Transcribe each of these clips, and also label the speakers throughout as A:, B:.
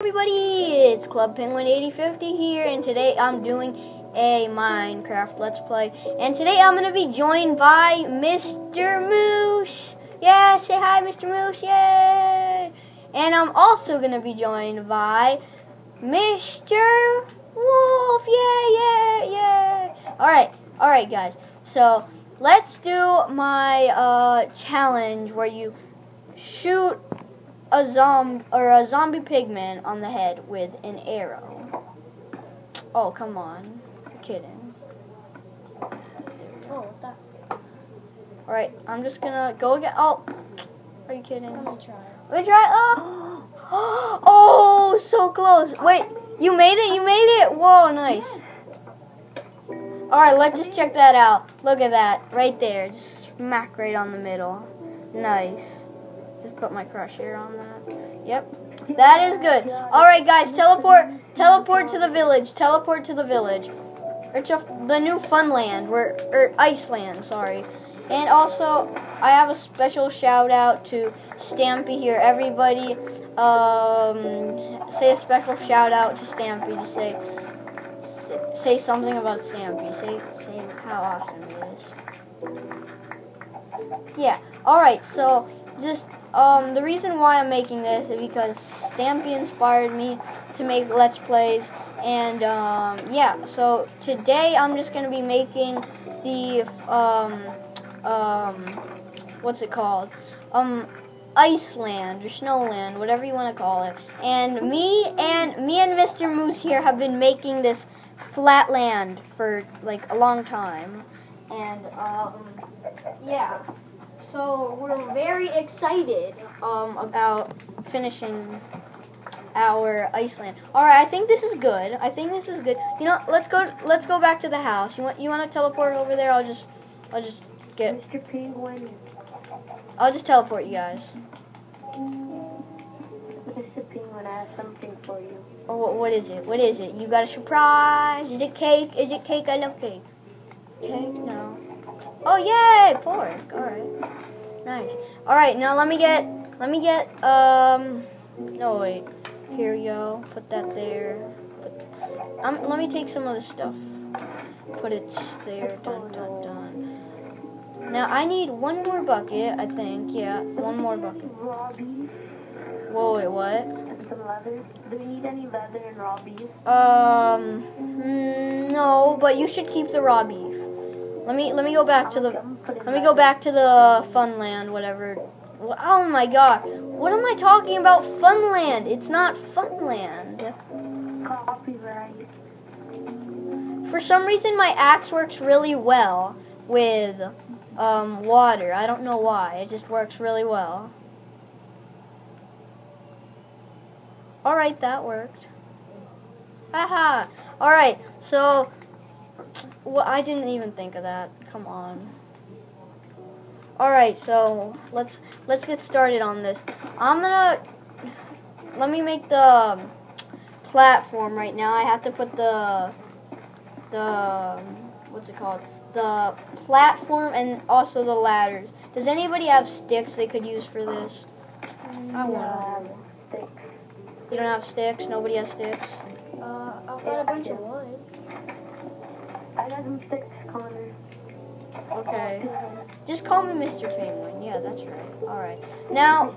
A: everybody, it's Club Penguin 8050 here, and today I'm doing a Minecraft Let's Play. And today I'm going to be joined by Mr. Moose. Yeah, say hi, Mr. Moose, yay! And I'm also going to be joined by Mr. Wolf, yay, yay, yay! Alright, alright guys, so let's do my uh, challenge where you shoot a zombie or a zombie pigman on the head with an arrow. Oh, come on. You're kidding.
B: Oh, that.
A: Alright, I'm just gonna go again. Oh, are you kidding?
B: Let me try.
A: Let me try. Oh, oh, so close. Wait, you made it? You made it? Whoa, nice. Alright, let's just check that out. Look at that. Right there. Just smack right on the middle. Nice. Just put my crusher on that. Yep. That is good. Alright guys, teleport teleport to the village. Teleport to the village. Or to the new Funland. Where or Iceland, sorry. And also I have a special shout out to Stampy here. Everybody um say a special shout out to Stampy. Just say say something about Stampy. Say say how awesome it is. Yeah. Alright, so just um, the reason why I'm making this is because Stampy inspired me to make Let's Plays, and um, yeah, so today I'm just going to be making the, um, um, what's it called, um, Iceland or Snowland, whatever you want to call it, and me and, me and Mr. Moose here have been making this flatland for, like, a long time, and, um, yeah. So we're very excited um, about finishing our Iceland. All right, I think this is good. I think this is good. You know, let's go. Let's go back to the house. You want you want to teleport over there? I'll just, I'll just get.
B: Mr. Penguin.
A: I'll just teleport you guys.
B: Mr. Penguin, I have something for you.
A: Oh, what, what is it? What is it? You got a surprise? Is it cake? Is it cake? I love cake. Cake? No. Oh yay! Pork. All right. Nice. All right. Now let me get. Let me get. Um. No wait. Here you go. Put that there. Put, um. Let me take some of the stuff. Put it there. Dun dun dun. Now I need one more bucket. I think. Yeah. One more bucket. Whoa. Wait. What?
B: some leather. Do we need any leather and Robbie's?
A: Um. mm, No. But you should keep the raw beef. Let me. Let me go back to the. Let me go back to the Funland, whatever. Oh my god. What am I talking about? Funland. It's not Funland. For some reason, my axe works really well with um, water. I don't know why. It just works really well. Alright, that worked. Haha. Alright, so. Well, I didn't even think of that. Come on. All right, so let's let's get started on this. I'm gonna let me make the platform right now. I have to put the the what's it called? The platform and also the ladders. Does anybody have sticks they could use for this? I want.
B: No, sticks.
A: You don't have sticks. Nobody has sticks.
B: Uh, I've got a bunch of wood. I got some sticks, Connor.
A: Okay. Just call me Mr. Penguin. Yeah, that's right. All right. Now,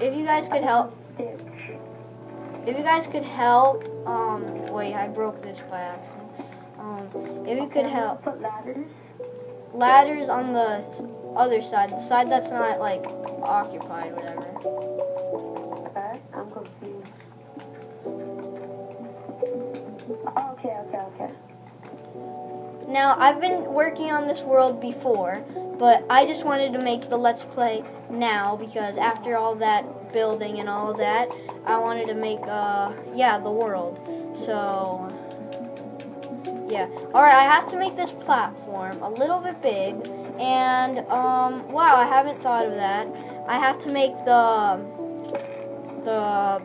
A: if you guys could help, if you guys could help, um, wait, I broke this by accident. Um, if you could
B: Okay, I'm gonna
A: help,
B: Put ladders.
A: ladders on the other side, the side that's not like occupied, whatever.
B: Okay, I'm confused. Okay, okay, okay.
A: Now, I've been working on this world before, but I just wanted to make the Let's Play now because after all that building and all of that, I wanted to make, uh, yeah, the world. So, yeah. Alright, I have to make this platform a little bit big, and, um, wow, I haven't thought of that. I have to make the, the,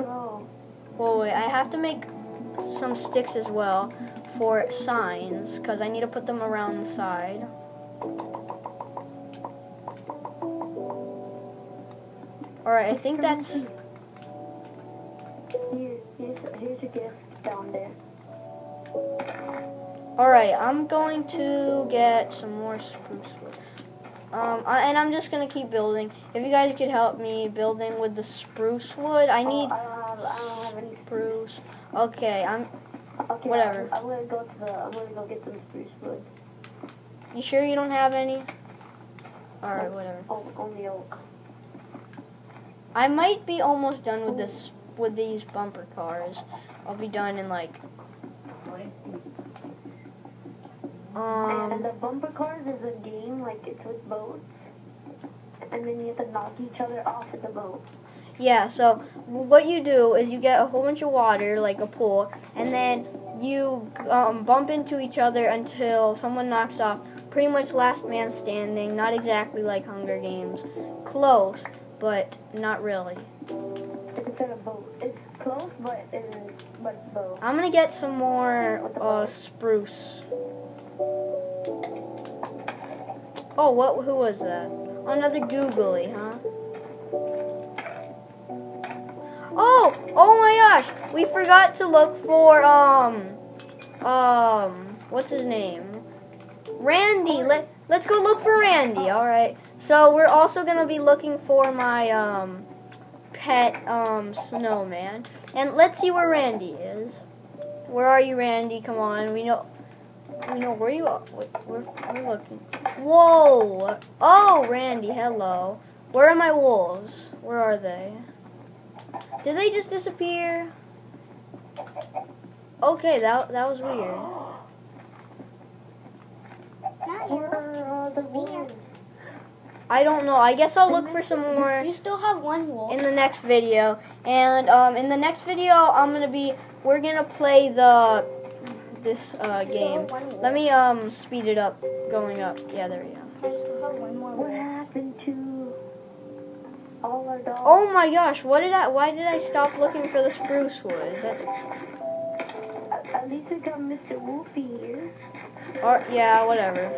B: Oh,
A: whoa, wait, I have to make some sticks as well for signs because I need to put them around the side. Alright, I think that's
B: Here, here's, here's a gift down there.
A: Alright, I'm going to get some more spruce wood. Um, I, and I'm just gonna keep building. If you guys could help me building with the spruce wood, I need
B: Oh, I don't have, I don't have any spruce.
A: spruce. Okay, I'm.
B: Okay,
A: Whatever.
B: I'm, I'm gonna go to the. I'm gonna go get some spruce wood.
A: You sure you don't have any? Alright, whatever.
B: Oh, only oak.
A: I might be almost done with this with these bumper cars. I'll be done in like
B: and
A: um
B: the bumper cars is a game like it's with boats, and then you have to knock each other off of the boat.
A: Yeah, so what you do is you get a whole bunch of water like a pool and then you um, bump into each other until someone knocks off pretty much last man standing, not exactly like Hunger Games. Close, but not really.
B: It's a boat. It's close, but it's but boat.
A: I'm gonna get some more uh, spruce. Oh, what? Who was that? Another googly, huh? Gosh! We forgot to look for um, um, what's his name? Randy. Let Let's go look for Randy. All right. So we're also gonna be looking for my um, pet um snowman, and let's see where Randy is. Where are you, Randy? Come on, we know. We know where you are. We're, we're looking. Whoa! Oh, Randy, hello. Where are my wolves? Where are they? Did they just disappear? Okay, that that was weird.
B: Where are the?
A: I don't know. I guess I'll look for some more
C: You still have one wolf.
A: in the next video. And um, in the next video, I'm gonna be we're gonna play the this uh, game.
C: have one wolf.
A: Let me um speed it up, going up. Yeah, there we go.
B: Dogs?
A: Oh my gosh, what did I? Why did I stop looking for the spruce wood? That,
B: At- least we got Mr. Wolfie here.
A: or yeah, whatever.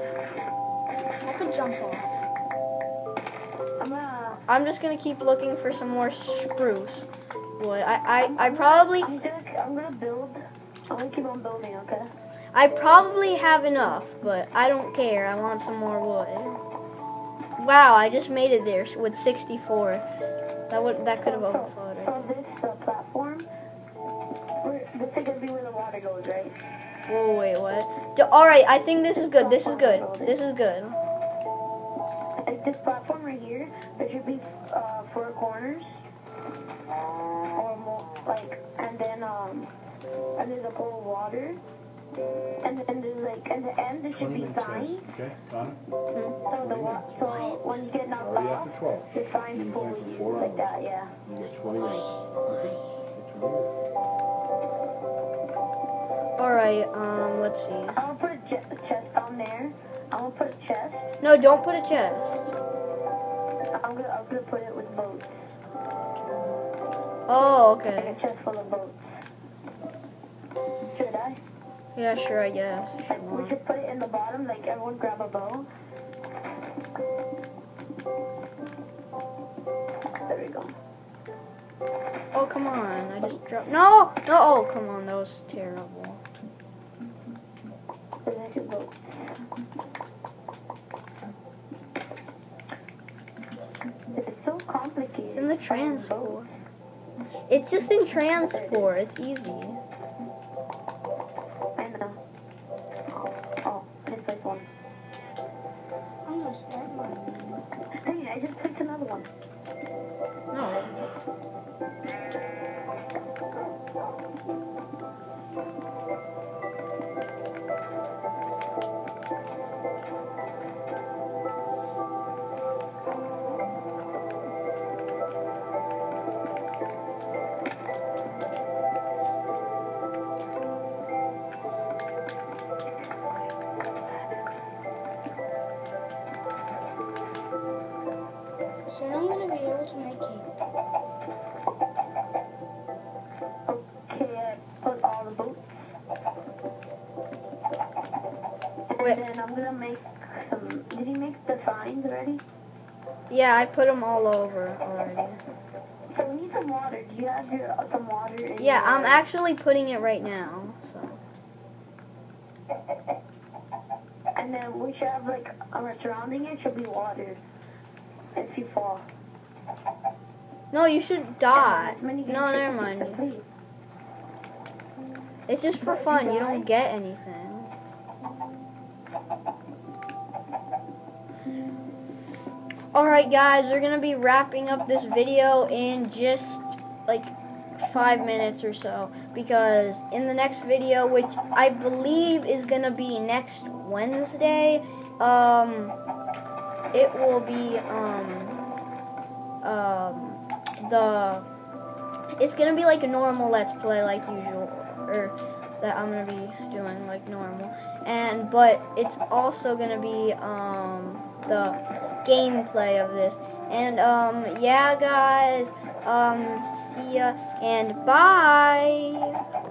C: I could jump off.
B: I'm gonna.
A: Uh, I'm just gonna keep looking for some more spruce wood. I I, I probably
B: I'm gonna. I'm gonna build. I'm gonna keep on building. Okay.
A: I probably have enough, but I don't care. I want some more wood. Wow, I just made it there with 64. That would that could have
B: So-
A: overflowed. Right?
B: So this uh, platform. This is gonna be where the water goes, right?
A: Whoa, wait, what? All right, I think this is good. This is good. This is good.
B: Like this platform right here, there should be uh, four corners, or more, like, and then um, and there's a bowl of water, and then like, at the end there should be
D: minutes,
B: signs.
D: Okay, Connor?
B: So the wa- so when you get knocked
D: Already
B: off,
D: after 12.
B: the signs pull you
D: four
B: like
D: hours.
B: that. Yeah.
D: You get 20 minutes. Okay. Get 20 minutes.
A: All right, um, let's see.
B: I'm gonna put a chest on there. I'm gonna put a chest.
A: No, don't put a chest.
B: I'm gonna I'm gonna put it with boats.
A: Oh,
B: Like
A: okay.
B: a chest full of boats.
A: Yeah, sure, I guess.
B: Like, we should put it in the bottom, like everyone grab a bow. There we go.
A: Oh, come on. I just dropped. No, no. Oh, come on. That was terrible.
B: It's so complicated.
A: It's in the transport. It's just in transport. It's easy.
C: Soon I'm gonna be able to make cake.
B: Okay, I put all the boats. And then I'm gonna make some. Did you make the signs already?
A: Yeah, I put them all over already.
B: So we need some water. Do you have your uh, some water? In
A: Yeah, I'm actually putting it right now. So
B: And then we should have like um, surrounding it should be water. If you fall.
A: no, you should die.
B: As
A: No, never mind. It's just for fun.
B: you
A: don't get anything. Alright guys, we're gonna be wrapping up this video in just like five minutes or so because in the next video which I believe is gonna be next Wednesday um it will be um um the it's gonna be like a normal let's play like usual or that I'm gonna be doing like normal. And but it's also gonna be um the gameplay of this. And um yeah guys um see ya and bye